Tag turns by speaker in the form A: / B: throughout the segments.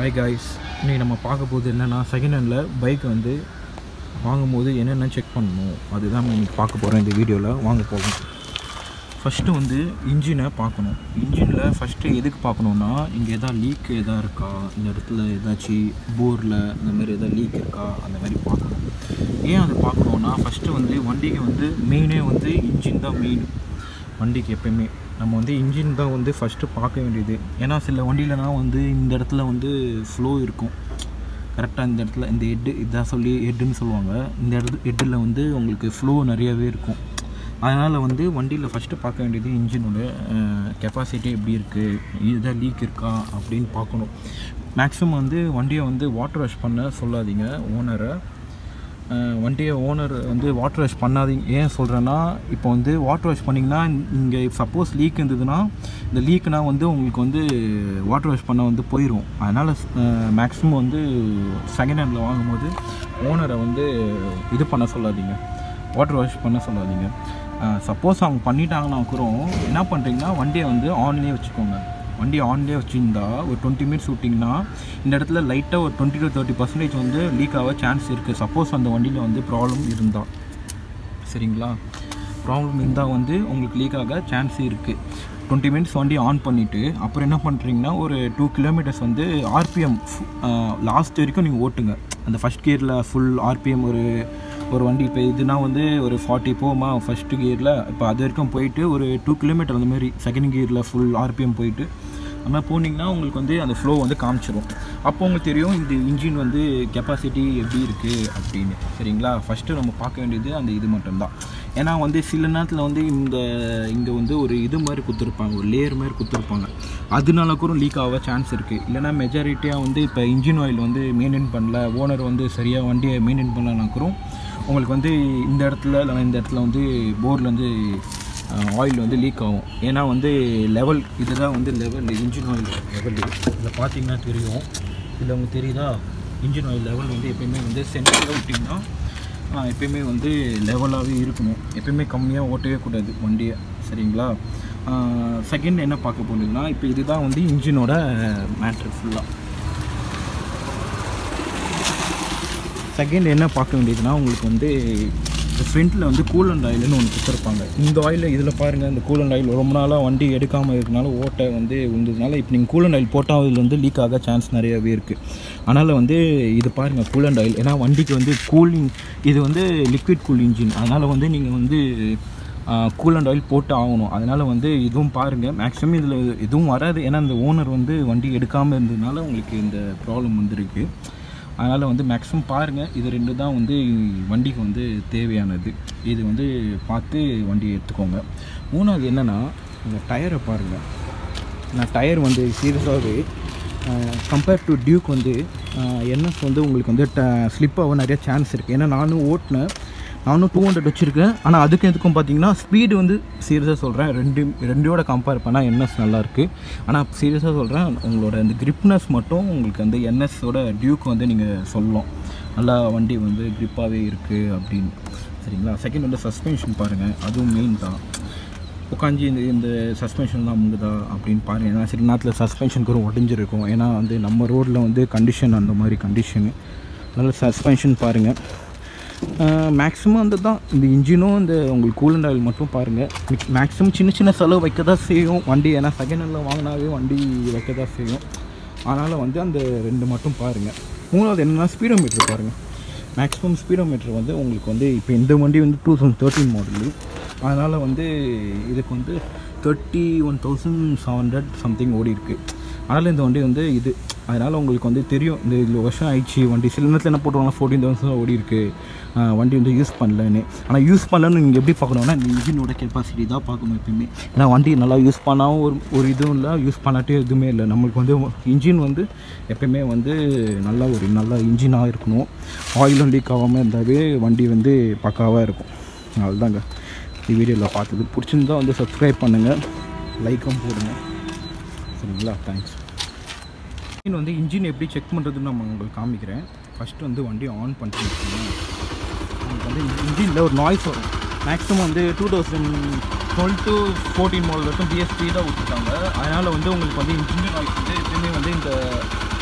A: Hi guys இன்றைக்கி நம்ம பார்க்க போகுது என்னென்னா செகண்ட் ஹேண்டில் பைக் வந்து வாங்கும்போது என்னென்ன செக் பண்ணணும்? அதுதான் நம்ம பார்க்க போகிறோம் இந்த வீடியோவில் வாங்க போகலாம் ஃபஸ்ட்டு வந்து இன்ஜினை பார்க்கணும். இன்ஜினில் ஃபஸ்ட்டு எதுக்கு பார்க்கணுன்னா இங்கே எதாவது லீக் எதாவது இருக்கா? இந்த இடத்துல ஏதாச்சும் போரில் இந்த மாதிரி எதாவது லீக் இருக்கா? அந்த மாதிரி பார்க்கணும். ஏன் அதை பார்க்கணுன்னா ஃபஸ்ட்டு வந்து வண்டிக்கு வந்து மெயினே வந்து இன்ஜின் தான் மெயின் வண்டிக்கு எப்பயுமே நம்ம வந்து இன்ஜின் தான் வந்து ஃபஸ்ட்டு பார்க்க வேண்டியது. ஏன்னா சில வண்டியிலலாம் வந்து இந்த இடத்துல வந்து ஃப்ளோ இருக்கும். கரெக்டாக இந்த இடத்துல இந்த ஹெட்டு இதான் சொல்லி ஹெட்டுன்னு சொல்லுவாங்க. இந்த இடத்து ஹெட்டில் வந்து உங்களுக்கு ஃப்ளோ நிறையாவே இருக்கும். அதனால் வந்து வண்டியில் ஃபஸ்ட்டு பார்க்க வேண்டியது இன்ஜினோட கெப்பாசிட்டி எப்படி இருக்குது இதாக லீக் இருக்கா? அப்படின்னு பார்க்கணும். மேக்ஸிமம் வந்து வண்டியை வந்து வாட்டர் வாஷ் பண்ண சொல்லாதீங்க ஓனரை வண்டியை ஓனர் வந்து வாட்டர் வாஷ் பண்ணாதீங்க. ஏன் சொல்கிறேன்னா இப்போ வந்து வாட்டர் வாஷ் பண்ணிங்கன்னா இங்கே சப்போஸ் லீக் இருந்ததுன்னா இந்த லீக்னால் வந்து உங்களுக்கு வந்து வாட்டர் வாஷ் பண்ண வந்து போயிடும் அதனால் மேக்ஸிமம் வந்து செகண்ட் ஹேண்டில் வாங்கும்போது ஓனரை வந்து இது பண்ண சொல்லாதீங்க. வாட்டர் வாஷ் பண்ண சொல்லாதீங்க. சப்போஸ் அவங்க பண்ணிட்டாங்கன்னா கூட என்ன பண்ணுறீங்கன்னா வண்டியை வந்து ஆன்லேயே வச்சுக்கோங்க. வண்டி ஆன்லேயே வச்சுருந்தா ஒரு டுவெண்ட்டி மினிட்ஸ் விட்டிங்கன்னா இந்த இடத்துல லைட்டாக ஒரு டுவெண்ட்டி டு தேர்ட்டி பர்சன்டேஜ் வந்து லீக் ஆக சான்ஸ் இருக்குது சப்போஸ் அந்த வண்டியில் வந்து ப்ராப்ளம் இருந்தால் சரிங்களா? ப்ராப்ளம் இருந்தால் வந்து உங்களுக்கு லீக் ஆக சான்ஸ் இருக்குது டுவெண்ட்டி மினிட்ஸ் வண்டி ஆன் பண்ணிவிட்டு அப்புறம் என்ன பண்ணுறீங்கன்னா ஒரு டூ கிலோமீட்டர்ஸ் வந்து ஆர்பிஎம் லாஸ்ட் வரைக்கும் நீங்கள் ஓட்டுங்க. அந்த ஃபஸ்ட் கியரில் ஃபுல் ஆர்பிஎம் ஒரு ஒரு வண்டி. இப்போ இதுனா வந்து ஒரு ஃபார்ட்டி போமா ஃபஸ்ட்டு கியரில் இப்போ அது வரைக்கும் போயிட்டு ஒரு டூ கிலோமீட்டர் அந்த மாதிரி செகண்ட் கியரில் ஃபுல் ஆர்பிஎம் போயிட்டு அந்த மாதிரி போனீங்கன்னா உங்களுக்கு வந்து அந்த ஃப்ளோ வந்து காமிச்சிடும் அப்போ உங்களுக்கு தெரியும் இந்த இன்ஜின் வந்து கெப்பாசிட்டி எப்படி இருக்குது அப்படின்னு. சரிங்களா? ஃபஸ்ட்டு நம்ம பார்க்க வேண்டியது அந்த இது மட்டும்தான். ஏன்னா வந்து சில நேரத்தில் வந்து இந்த இங்கே வந்து ஒரு இது மாதிரி கொடுத்துருப்பாங்க. ஒரு லேயர் மாதிரி கொடுத்துருப்பாங்க. அதனால கூட லீக் ஆக சான்ஸ் இருக்குது இல்லைனா மெஜாரிட்டியாக வந்து இப்போ இன்ஜின் ஆயில் வந்து மெயின்டைன் பண்ணல ஓனர் வந்து சரியாக வண்டியை மெயின்டைன் பண்ணலனா கூட உங்களுக்கு வந்து இந்த இடத்துல இல்லைனா இந்த இடத்துல வந்து போரில் வந்து ஆயில் வந்து லீக் ஆகும். ஏன்னா வந்து லெவல் இதுதான் வந்து லெவல் இன்ஜின் ஆயில் லெவல் இதில் பார்த்தீங்கன்னா தெரியும். இதில் உங்களுக்கு தெரியுதா? இன்ஜின் ஆயில் லெவல் வந்து எப்பயுமே வந்து சென்டரில் விட்டிங்கன்னா எப்பயுமே வந்து லெவலாகவே இருக்கணும். எப்பயுமே கம்மியாக ஓட்டவே கூடாது வண்டியை. சரிங்களா? செகண்ட் என்ன பார்க்க போனீங்கன்னா இப்போ இதுதான் வந்து இன்ஜினோட மேட்ரு ஃபுல்லாக செகண்ட் என்ன பார்க்க வேண்டியதுன்னா உங்களுக்கு வந்து ஃப்ரண்ட்டில் வந்து கூலண்ட் ஆயில்னு ஒன்று கொடுத்துருப்பாங்க. இந்த ஆயில் இதில் பாருங்கள் இந்த கூலண்ட் ஆயில் ரொம்ப நாளாக வண்டி எடுக்காமல் இருக்கனால ஓட்டை வந்து இருந்ததுனால இப்போ நீங்கள் கூலண்ட் ஆயில் போட்டால் அதில் வந்து லீக் ஆக சான்ஸ் நிறையவே இருக்குது அதனால் வந்து இது பாருங்கள் கூலண்ட் ஆயில். ஏன்னா வண்டிக்கு வந்து கூலிங் இது வந்து லிக்விட் கூல் இன்ஜின் அதனால் வந்து நீங்கள் வந்து கூலண்ட் ஆயில் போட்டு ஆகணும். அதனால் வந்து இதுவும் பாருங்கள் மேக்ஸிமம் இதில் எதுவும் வராது. ஏன்னா இந்த ஓனர் வந்து வண்டி எடுக்காமல் இருந்ததுனால உங்களுக்கு இந்த ப்ராப்ளம் வந்துருக்குது அதனால் வந்து மேக்ஸிமம் பாருங்கள் இது ரெண்டு தான் வந்து வண்டிக்கு வந்து தேவையானது. இது வந்து பார்த்து வண்டியை எடுத்துக்கோங்க. மூணாவது என்னென்னா இந்த டயரை பாருங்கள் நான் டயர் வந்து சீரியஸாகவே கம்பேர் டு டியூக் வந்து என்எஸ் வந்து உங்களுக்கு வந்து ட ஆக நிறைய சான்ஸ் இருக்குது ஏன்னா நானும் ஓட்டினேன். நானும் டூ ஹண்ட்ரட் வச்சுருக்கேன். ஆனால் அதுக்கு எதுக்கும் பார்த்தீங்கன்னா ஸ்பீடு வந்து சீரியஸாக சொல்கிறேன் ரெண்டு ரெண்டோட கம்பேர் பண்ணால் என்எஸ் நல்லாயிருக்கு ஆனால் சீரியஸாக சொல்கிறேன் உங்களோட அந்த கிரிப்னஸ் மட்டும் உங்களுக்கு வந்து என்எஸோட டியூக் வந்து நீங்கள் சொல்லலாம். நல்லா வண்டி வந்து க்ரிப்பாகவே இருக்குது அப்படின்னு. சரிங்களா? செகண்ட் வந்து சஸ்பென்ஷன் பாருங்கள் அதுவும் மெயின் தான். உட்காந்து இந்த இந்த சஸ்பென்ஷன்லாம் முங்குதா அப்படின்னு பாருங்கள் ஏன்னா சில நேரத்தில் சஸ்பென்ஷன் கூட உடஞ்சிருக்கும். ஏன்னா வந்து நம்ம ரோட்டில் வந்து கண்டிஷன் அந்த மாதிரி கண்டிஷனு அதனால் சஸ்பென்ஷன் பாருங்கள் மேக்ஸிமம் அந்த தான் இந்த இன்ஜினும் இந்த உங்களுக்கு கூலண்ட் ஆயில் மட்டும் பாருங்கள் மேக்ஸிமம் சின்ன சின்ன செலவு வைக்க தான் செய்யும். வண்டி ஏன்னா செகண்ட் ஹேண்டில் வாங்கினாவே வண்டி வைக்க தான் செய்யும். அதனால் வந்து அந்த ரெண்டு மட்டும் பாருங்கள் மூணாவது என்னென்னா ஸ்பீடோ மீட்ரு பாருங்கள் மேக்ஸிமம் ஸ்பீடோ மீட்ரு வந்து உங்களுக்கு வந்து இப்போ இந்த வண்டி வந்து டூ தௌசண்ட் தேர்ட்டின் மாடலு அதனால் வந்து இதுக்கு வந்து thirty one thousand seven hundred something ஓடி இருக்குது அதனால் இந்த வண்டி வந்து இது அதனால் உங்களுக்கு வந்து தெரியும் இந்த இதில் வருஷம் ஆயிடுச்சு வண்டி சில நேரத்தில் என்ன போட்டுருவாங்க ஃபோர்டீன் தௌசண்ட் ஓடி இருக்குது வண்டி வந்து யூஸ் பண்ணலன்னு. ஆனால் யூஸ் பண்ணலன்னு நீங்கள் எப்படி பார்க்கணுன்னா இந்த இன்ஜினோட கெப்பாசிட்டி தான் பார்க்கணும் எப்பயுமே. ஏன்னா வண்டி நல்லா யூஸ் பண்ணாமல் ஒரு ஒரு இதுவும் இல்லை யூஸ் பண்ணாட்டே எதுவுமே இல்லை. நம்மளுக்கு வந்து இன்ஜின் வந்து எப்பயுமே வந்து நல்லா ஒரு நல்ல இன்ஜினாக இருக்கணும். ஆயிலும் லீக் ஆகாமல் இருந்தாவே வண்டி வந்து பக்காவாக இருக்கும். அதுதாங்க இந்த வீடியோவில் பார்த்தது. பிடிச்சிருந்தா வந்து சப்ஸ்கிரைப் பண்ணுங்கள் லைக்கும் போடுங்க. சரிங்களா? தேங்க்ஸ் இன்ஜின் வந்து இன்ஜின் எப்படி செக் பண்ணுறதுன்னு நான் உங்களுக்கு காமிக்கிறேன். ஃபஸ்ட்டு வந்து வண்டியை ஆன் பண்ணிட்டு உங்களுக்கு வந்து இன்ஜினில் ஒரு நாய்ஸ் வரும். மேக்ஸிமம் வந்து two thousand twelve to fourteen model வரைக்கும் பிஎஸ்பி தான் விட்டுருக்காங்க அதனால் வந்து உங்களுக்கு வந்து இன்ஜின் நாய்ஸ் வந்து எப்பயுமே வந்து இந்த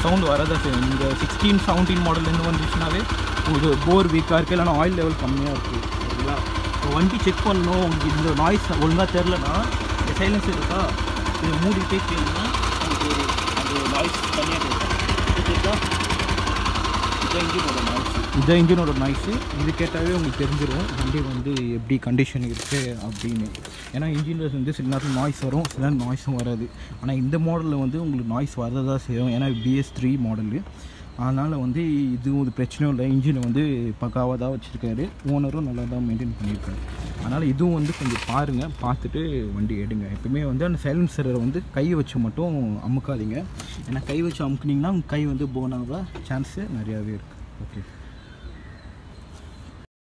A: சவுண்ட் வரதான் செய்யும். இந்த சிக்ஸ்டீன் செவன்டீன் மாடல்லேருந்து வந்துச்சுனாவே உங்களுக்கு போர் வீக்காக இருக்குது இல்லைனா ஆயில் லெவல் கம்மியாக இருக்குது சரிங்களா? இப்போ வண்டி செக் பண்ணணும். உங்களுக்கு இந்த நாய்ஸ் ஒழுங்காக தெரிலனா சைலன்ஸ் இருக்கா? இது மூடிட்டே கேளுங்க. அந்த தனியாக இதான் இன்ஜினோட இதான் இன்ஜினோட நாய்ஸு இது கேட்டாவே உங்களுக்கு தெரிஞ்சிடும் வண்டி வந்து எப்படி கண்டிஷன் இருக்குது அப்படின்னு. ஏன்னா இன்ஜினியர்ஸ் வந்து சில நேரத்தில் நாய்ஸ் வரும் சில நேரம் நாய்ஸும் வராது. ஆனால் இந்த மாடலில் வந்து உங்களுக்கு நாய்ஸ் வரதான் செய்யும். ஏன்னா பிஎஸ் த்ரீ மாடலு அதனால் வந்து இதுவும் ஒரு பிரச்சனையும் இல்லை. இன்ஜினை வந்து பக்காவாக தான் வச்சுருக்காரு. ஓனரும் நல்லா தான் மெயின்டைன் பண்ணியிருக்காரு. அதனால் இதுவும் வந்து கொஞ்சம் பாருங்கள் பார்த்துட்டு வண்டி எடுங்க. எப்பவுமே வந்து அந்த சைலன்சரை வந்து கை வச்சு மட்டும் அமுக்காதீங்க. ஏன்னா கை வச்சு அமுக்குனிங்கன்னா கை வந்து போனாக சான்ஸு நிறையாவே இருக்குது ஓகே